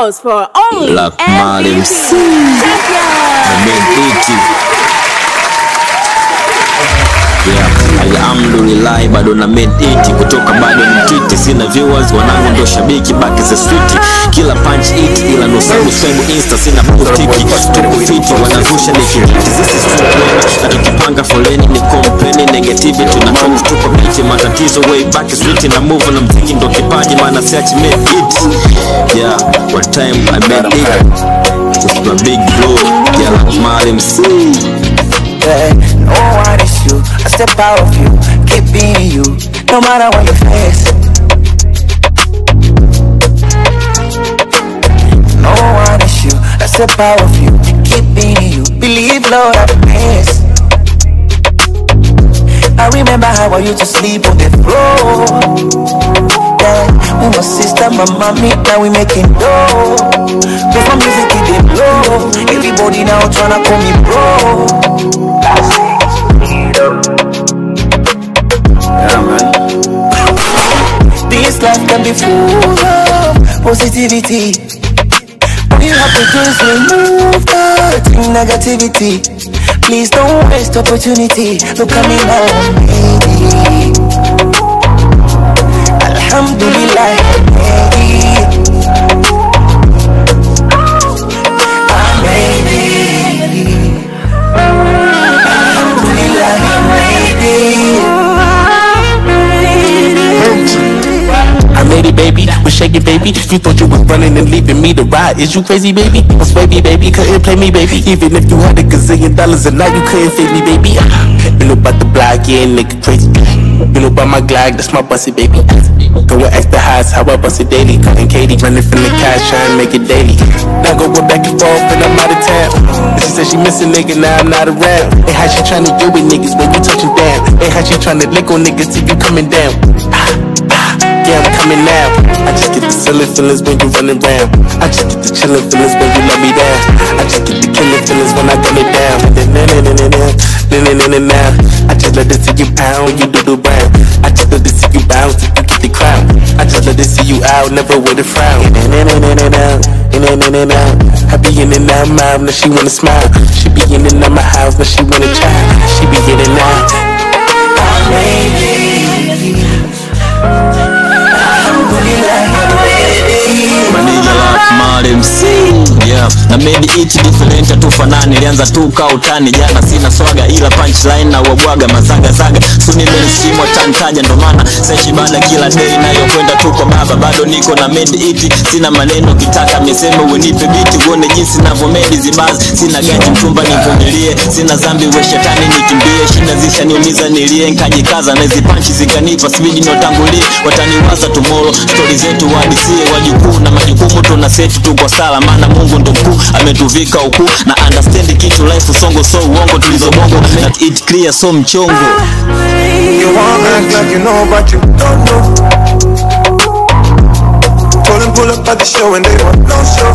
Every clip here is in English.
applause for only Black MVP champion. Alhamdulillah bado na mediti kutoka bado mtiti sina viewers wanangu ndo shabiki baki za street. Kila punch it ila sabu subscribe insta sina butiki tuko fiti wanavusha nikikiti this is true na tukipanga foleni ni complain negativity tuna talk tuko biti matatizo way back street na move na mziki ndo kipaji maana siachi made it. Yeah time made it with my big blow yeah Luck Marley MC yeah. No one is you. I step out of you, keep being you, no matter what you face. No one is you. I step out of you, keep being you. Believe, Lord, I best. I remember how I used to sleep on the floor. Yeah, with my sister, my mommy, now we making dough. Cause my music it dey blow. Everybody now tryna call me bro. yeah man This life can be full of positivity. You have to is remove that negativity. Please don't waste opportunity. Look at me now, baby. Alhamdulillah, baby. I made it. Baby. You thought you was running and leaving me to ride. Is you crazy, baby? Was baby, baby. Couldn't play me, baby. Even if you had a gazillion dollars a night, you couldn't fade me, baby. Know about the block, yeah, nigga crazy. You know about my glide, that's my bussy, baby. Going extra highs, how I bust it daily. Cutting Katie, running from the cash, trying to make it daily. Now going back and forth, and I'm out of town. And she said she miss a nigga, now I'm not around. Ain't how she trying to do with niggas when you touching down. Ain't how she trying to lick on niggas till you coming down. Yeah, I'm coming now. I just get the silly feelings when you running around. I just get the chillin' feelings when you let me down. I just get the killing feelings when I gun it down. Just let it see you pound you do the round. I just let it see you bounce if you get the crown. I just let it see you out, never with a frown. In and in and out, in and in and out. I be in and out mouth, now she wanna smile. She be in and out my house, now she wanna try. She be in and out. Na made it different hatufanani ilianza tu ka utani jana sina swaga ila punchline na wabwaga mazagazaga. Suni mainstream tantaja, ndo maana seshi bada kila day nayokwenda tu kwa baba. Bado niko na made it sina maneno kitaka miseme unipe biti uone jinsi navyo made zibazi sina ganji mchumba nivumilie sina zambi we shetani nikimbie. Shida zishaniumiza nilie nkajikaza na hizi panchi zikanipa sibidi notangulie wataniwaza tumoro stori zetu wadisie wajukuu na majukumu tuna seti tu kwa sala maana mungu ndo mkuu ametuvika ukuu na understand kitu life usongo so uongo tulizobongo na it clear so mchongo You wanna act like you know, but you don't know. Told and pull up at the show and they want no show.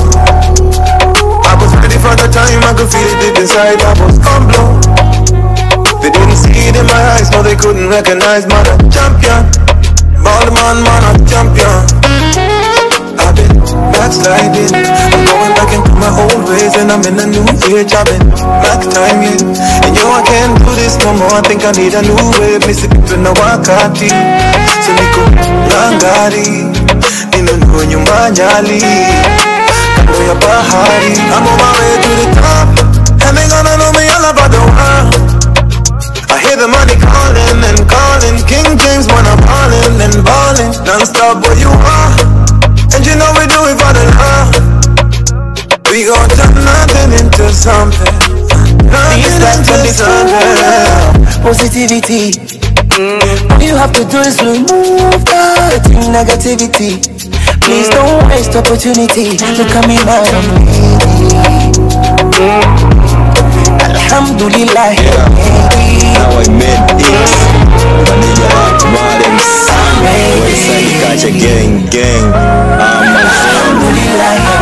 I was ready for the time, I could feel it deep inside, I was unblown blow. No they recognize man a champion. Ball man, man a champion. I've been backsliding, I'm going back into my old ways and I'm in a new age. I've been back timing, and yo I can't do this no more. I think I need a new way. Missy people na wakati, so niko langari, ninunue nyumba nyali, kando ya bahari. I'm on my way to the top, and they gonna know me all about the world. I hear the money calling and calling. King James when I'm ballin' and ballin'. Non-stop where you are. And you know we do it for the love. We gon' turn nothing into something. This life can Nothing be into something. of positivity. All you have to do is remove that negativity. Please don't waste opportunity. Look at me now, Alhamdulillah, baby. Now I made it Westside Kacha gang gang. Amazon Nigga